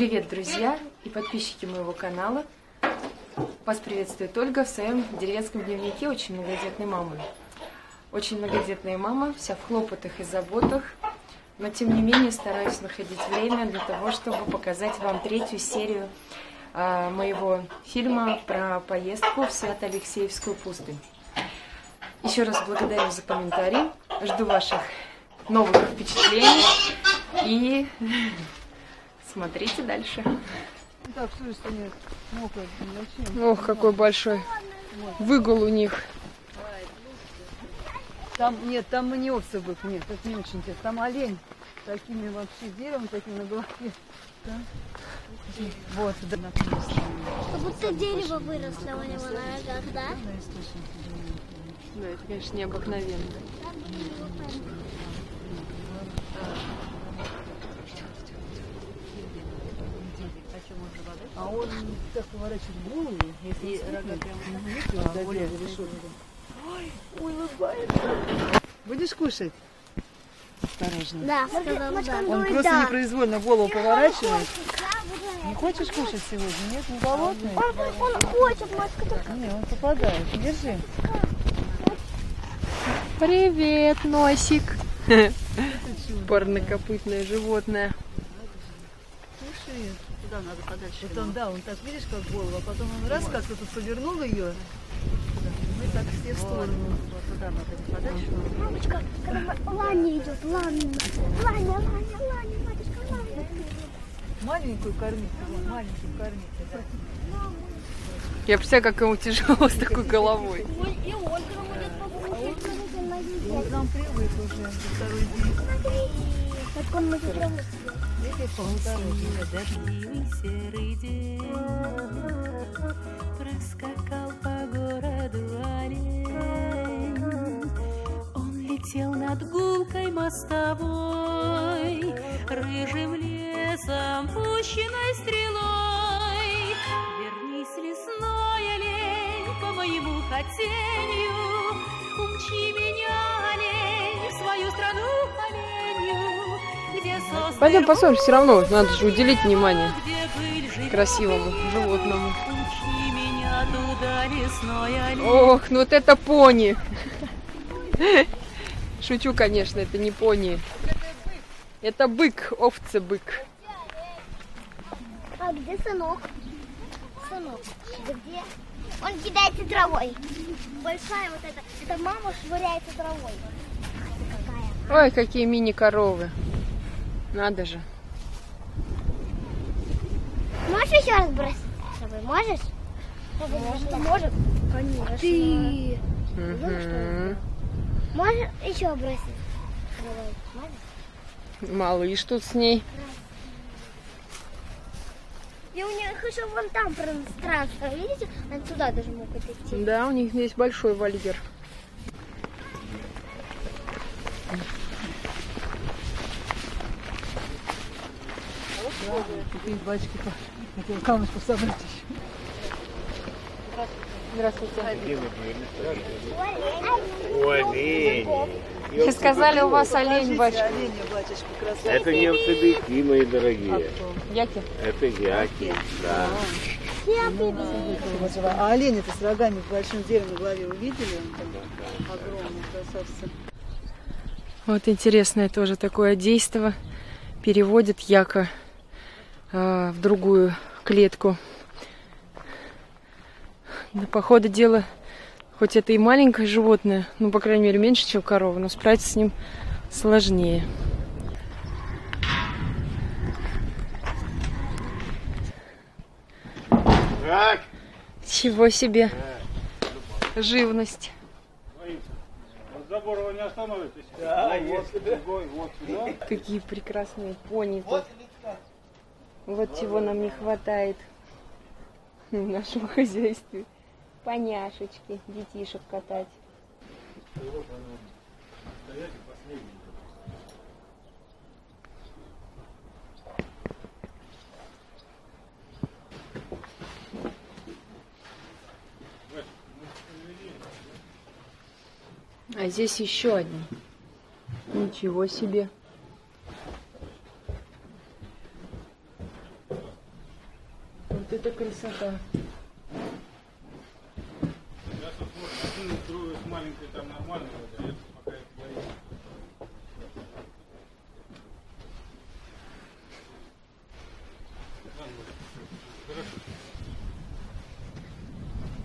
Привет, друзья и подписчики моего канала. Вас приветствует Ольга в своем деревенском дневнике очень многодетной мамы. Очень многодетная мама, вся в хлопотах и заботах, но тем не менее стараюсь находить время для того, чтобы показать вам третью серию а, моего фильма про поездку в Свято-Алексеевскую пустынь. Еще раз благодарю за комментарии, жду ваших новых впечатлений и смотрите дальше. Так, слушай, нет, мокро, зачем? Ох, какой большой выгул у них. Там, нет, там не овцебык, нет, это не очень интересно. Там олень, такими вообще деревом, таким на голове. Да? Вот, да. Как будто дерево выросло у него на ногах, да? Да, это, конечно, необыкновенно. А он так поворачивает голову, если рога прямо дерева решетку. Ой, улыбается. Будешь кушать? Осторожно. Да, сказал да. Он просто непроизвольно голову поворачивает. Не хочешь кушать сегодня? Нет, не голодный? Он, он хочет, Машка, только Не, он попадает. Держи. Привет, носик. Парнокопытное животное. Кушает. Туда надо подальше. Вот он, да, он так, видишь, как голову, а потом он раз как-то тут повернул ее. Мы так все в сторону. Вот туда надо подальше. Мамочка, когда Ланя идет, Ланя, Ланя, Ланя, Ланя, матушка, Ланя. Маленькую кормить, маленькую кормить. Я представляю, как ему тяжело с такой головой. Ой, и Ольга будет покушать. Он к нам привык уже второй день. Как он может работать? Видишь, он второй день. Дождливый серый день Проскакал по городу олень. Он летел над гулкой мостовой Рыжим лесом, пущенной стрелой. Вернись, лесной олень, по моему хотению. Умчи меня, олень, в свою страну Пойдем посмотрим, все равно надо же уделить внимание красивому животному. Ох, ну вот это пони. Шучу, конечно, это не пони. Это бык, овцы-бык. А где сынок? Сынок, где? Он кидается травой. Большая вот эта. Это мама швыряется травой. Ой, какие мини-коровы. Надо же. Можешь еще раз бросить с собой? Можешь? Может, может? Конечно. Ты Мгм. можешь еще бросить? Давай? Малыш тут с ней. И у них еще вон там пространство, видите? Они туда даже могут идти. Да, у них здесь большой вольер. Какие бачки по... Камушку собрать еще. Здравствуйте. Олень. Вы сказали, у вас олень, красавец. Это не овцебыки, мои дорогие. Яки? Это яки. Да. А олень это с рогами в большом дереве на голове увидели? Он огромный, красавцы. Вот интересное тоже такое действо. Переводит яка а, в другую клетку. Да, по ходу дела, хоть это и маленькое животное, ну, по крайней мере, меньше, чем корова, но справиться с ним сложнее. Так. Чего себе живность. От забора вы не остановитесь. Да, вот, другой, вот сюда. Какие прекрасные пони тут. Вот чего нам не хватает в нашем хозяйстве. Поняшечки, детишек катать. А здесь еще одни. Ничего себе. Вот это красота. Тут вот один строю с маленькой там нормально, а это пока это боюсь.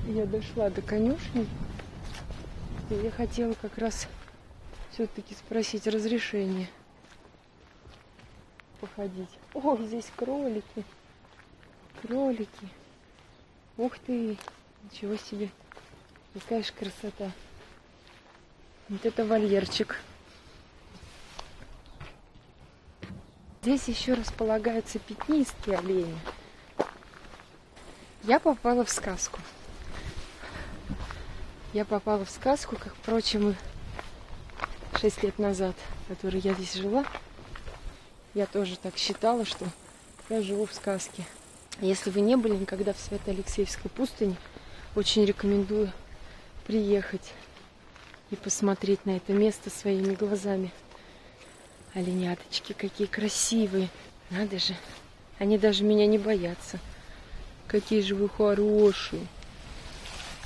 Я дошла до конюшни. И я хотела как раз все-таки спросить разрешение походить. О, здесь кролики. Кролики. Ух ты, ничего себе. Какая же красота. Вот это вольерчик. Здесь еще располагаются пятнистые олени. Я попала в сказку. Я попала в сказку, как, впрочем, и шесть лет назад, которой я здесь жила. Я тоже так считала, что я живу в сказке. Если вы не были никогда в Свято-Алексеевской пустыне, очень рекомендую приехать и посмотреть на это место своими глазами. Оленяточки какие красивые. Надо же. Они даже меня не боятся. Какие же вы хорошие.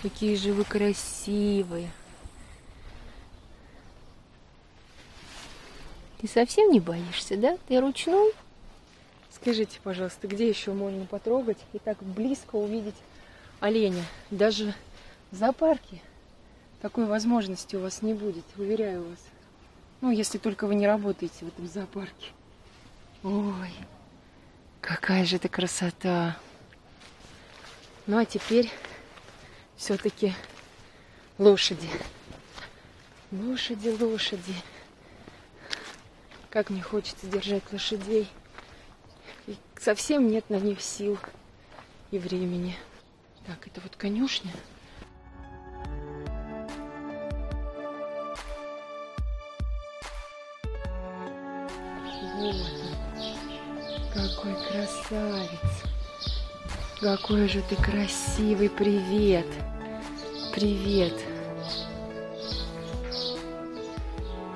Какие же вы красивые. Ты совсем не боишься, да? Ты ручной? Скажите, пожалуйста, где еще можно потрогать и так близко увидеть оленя? Даже в зоопарке такой возможности у вас не будет, уверяю вас. Ну, если только вы не работаете в этом зоопарке. Ой, какая же это красота. Ну, а теперь все-таки лошади. Лошади, лошади. Как мне хочется держать лошадей. И совсем нет на них сил и времени. Так, это вот конюшня. Вот он. Какой красавец. Какой же ты красивый. Привет. Привет.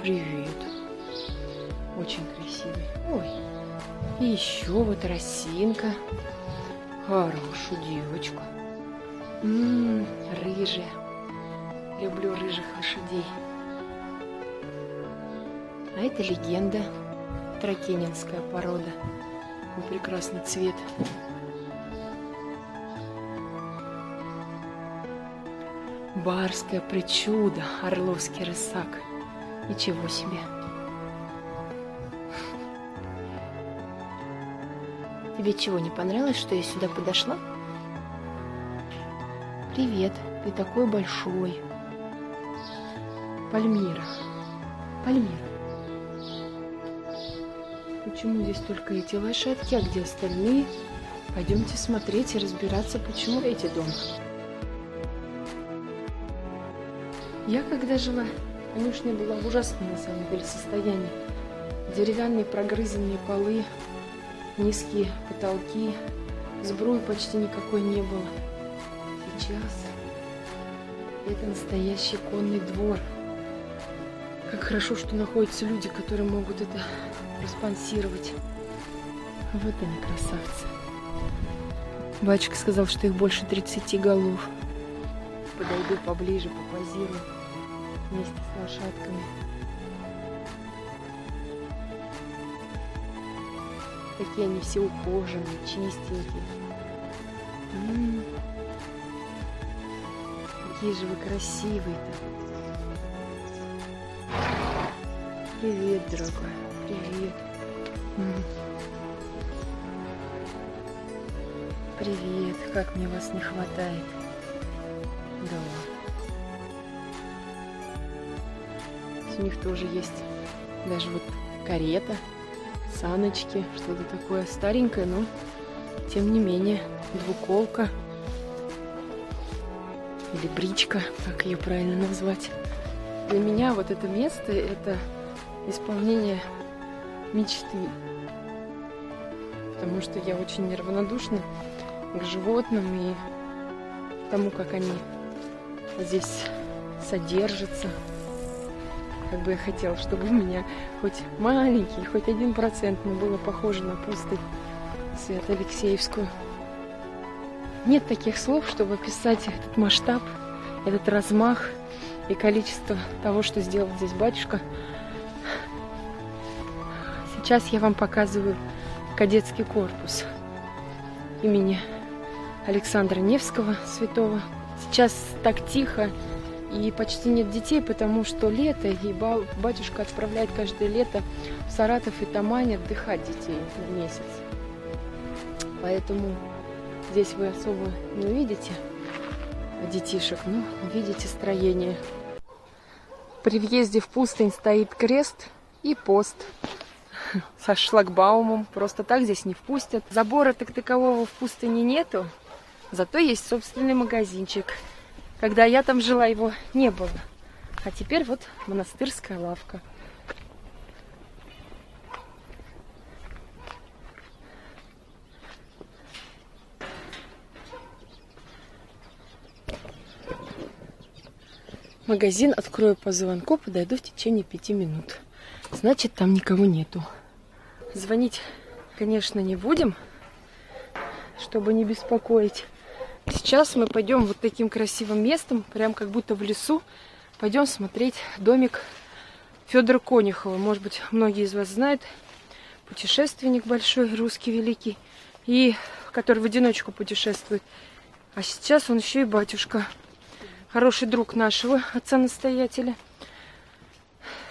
Привет. И еще вот росинка. Хорошую девочку. М-м, рыжая. Люблю рыжих лошадей. А это легенда. Тракенинская порода. Какой прекрасный цвет. Барское причудо, орловский рысак. Ничего себе. Тебе чего, не понравилось, что я сюда подошла? Привет, ты такой большой. Пальмира. Пальмира. Почему здесь только эти лошадки, а где остальные? Пойдемте смотреть и разбираться, почему эти дома. Я когда жила, конюшня была в ужасном на самом деле состоянии. Деревянные прогрызенные полы, низкие потолки, сбруи почти никакой не было. Сейчас это настоящий конный двор. Как хорошо, что находятся люди, которые могут это респонсировать. Вот они, красавцы. Батюшка сказал, что их больше 30 голов. Подойду поближе, попозирую вместе с лошадками. Такие они все ухоженные, чистенькие. М-м-м. Какие же вы красивые-то. Привет, дорогая. Привет. М. Привет. Как мне вас не хватает. Да. У них тоже есть даже вот карета, саночки, что-то такое старенькое, но тем не менее двуколка или бричка, как ее правильно назвать. Для меня вот это место – это исполнение мечты. Потому что я очень неравнодушна к животным и тому, как они здесь содержатся. Как бы я хотела, чтобы у меня хоть маленький, хоть один процент, но было похоже на пустынь Свято-Алексеевскую. Нет таких слов, чтобы описать этот масштаб, этот размах и количество того, что сделал здесь батюшка. Сейчас я вам показываю кадетский корпус имени Александра Невского, святого. Сейчас так тихо и почти нет детей, потому что лето, и батюшка отправляет каждое лето в Саратов и Тамань отдыхать детей на месяц. Поэтому здесь вы особо не увидите детишек, но увидите строение. При въезде в пустынь стоит крест и пост со шлагбаумом. Просто так здесь не впустят. Забора так такового в пустыне нету, зато есть собственный магазинчик. Когда я там жила, его не было. А теперь вот монастырская лавка. Магазин открою по звонку, подойду в течение пяти минут. Значит, там никого нету. Звонить, конечно, не будем, чтобы не беспокоить. Сейчас мы пойдем вот таким красивым местом, прям как будто в лесу. Пойдем смотреть домик Федора Конюхова. Может быть, многие из вас знают. Путешественник большой, русский великий, и который в одиночку путешествует. А сейчас он еще и батюшка хороший друг нашего отца-настоятеля.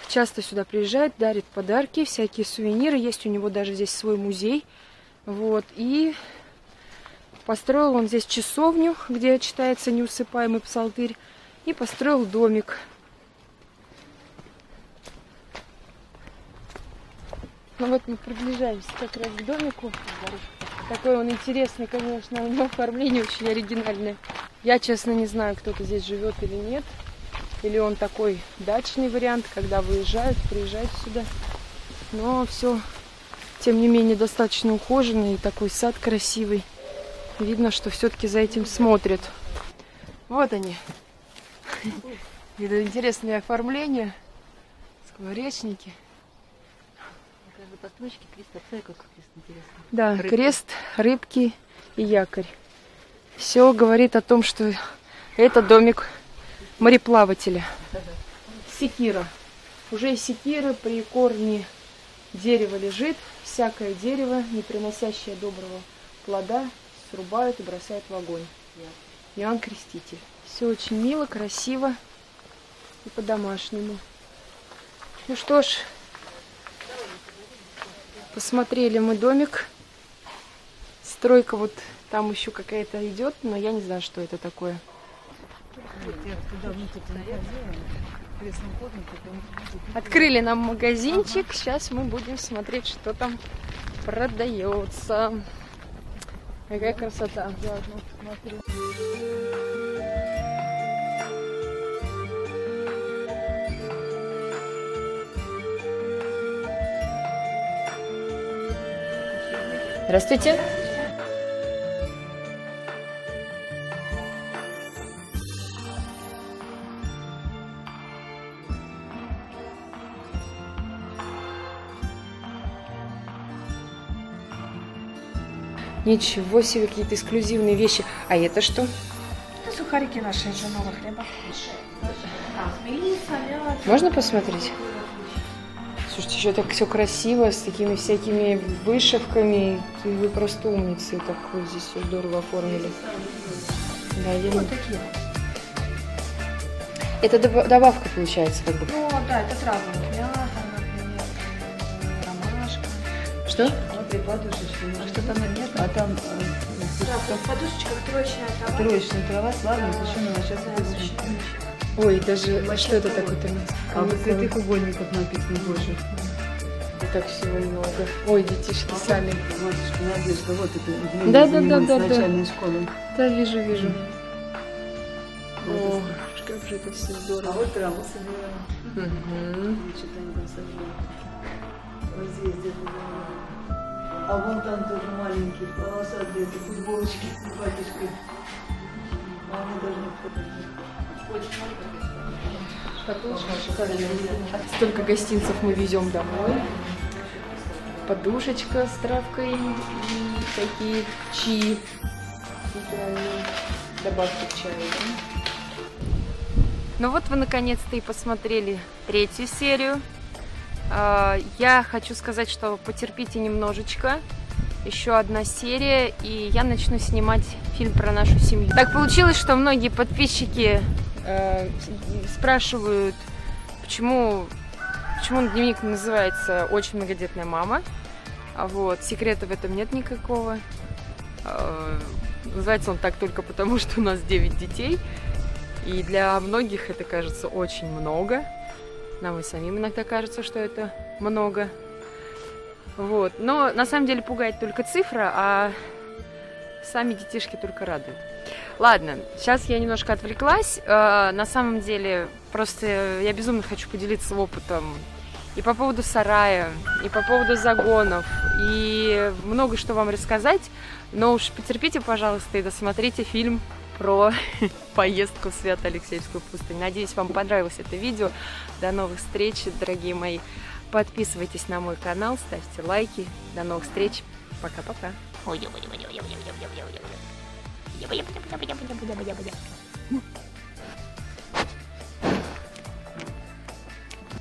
Часто сюда приезжает, дарит подарки, всякие сувениры. Есть у него даже здесь свой музей. Вот. И построил он здесь часовню, где читается неусыпаемый псалтырь. И построил домик. Ну вот мы приближаемся как раз к домику. Такой он интересный, конечно, у него оформление очень оригинальное. Я, честно, не знаю, кто-то здесь живет или нет. Или он такой дачный вариант, когда выезжают, приезжают сюда. Но все, тем не менее, достаточно ухоженный. И такой сад красивый. Видно, что все-таки за этим смотрят. Вот они. Это интересное оформление. Скворечники. Постройки, крест, как крест интересно. Да, рыбки. крест, рыбки и якорь. Все говорит о том, что это домик мореплавателя. Секира. Уже из секиры при корне дерева лежит. Всякое дерево, не приносящее доброго плода, срубают и бросают в огонь. Иоанн Креститель. Все очень мило, красиво и по-домашнему. Ну что ж, посмотрели мы домик. Стройка вот там еще какая-то идет, но я не знаю, что это такое. Открыли нам магазинчик. Сейчас мы будем смотреть, что там продается. Какая красота. Здравствуйте. Ничего себе, какие-то эксклюзивные вещи. А это что? Это сухарики наши из ржаного хлеба. Можно посмотреть? Слушайте, еще так все красиво, с такими всякими вышивками. Вы просто умницы, такой здесь все здорово оформили. Да, я вот такие. Это добавка получается, как бы. Ну, да, это сразу. Мята, например, ромашка. Что? И подушечки. А что там нет? А там... э, Да, в подушечках троечная трава. Троечная трава, слабая, зачем она сейчас? Ой, даже что это такое-то? А вот святых угодников написано больше. И так всего много. Ой, детишки сами. Матушка Надежда, вот это Да, да, да, да, да. школы. Да, вижу, вижу. О, как же это все А здорово. вот траву они там сажали. Вот здесь где-то. А вон там тоже маленький, полосатые эти футболочки с батюшкой. А они должны Столько гостинцев мы везем домой. Подушечка с травкой и такие чи. добавки к чаю. Ну вот вы наконец-то и посмотрели третью серию. А, Я хочу сказать, что потерпите немножечко. Еще одна серия, и я начну снимать фильм про нашу семью. Так получилось, что многие подписчики э, спрашивают, почему, почему дневник называется «Очень многодетная мама». А Вот, секрета в этом нет никакого. Э, Называется он так только потому, что у нас 9 детей. И для многих это кажется очень много. Нам и самим иногда кажется, что это много. Вот. Но на самом деле пугает только цифра, а сами детишки только радуют. Ладно, сейчас я немножко отвлеклась. Э, на самом деле, просто я безумно хочу поделиться опытом и по поводу сарая, и по поводу загонов, и много что вам рассказать. Но уж потерпите, пожалуйста, и досмотрите фильм про поездку в Свято-Алексеевскую пустынь. Надеюсь, вам понравилось это видео. До новых встреч, дорогие мои. Подписывайтесь на мой канал, ставьте лайки. До новых встреч. Пока-пока. Ой, ой,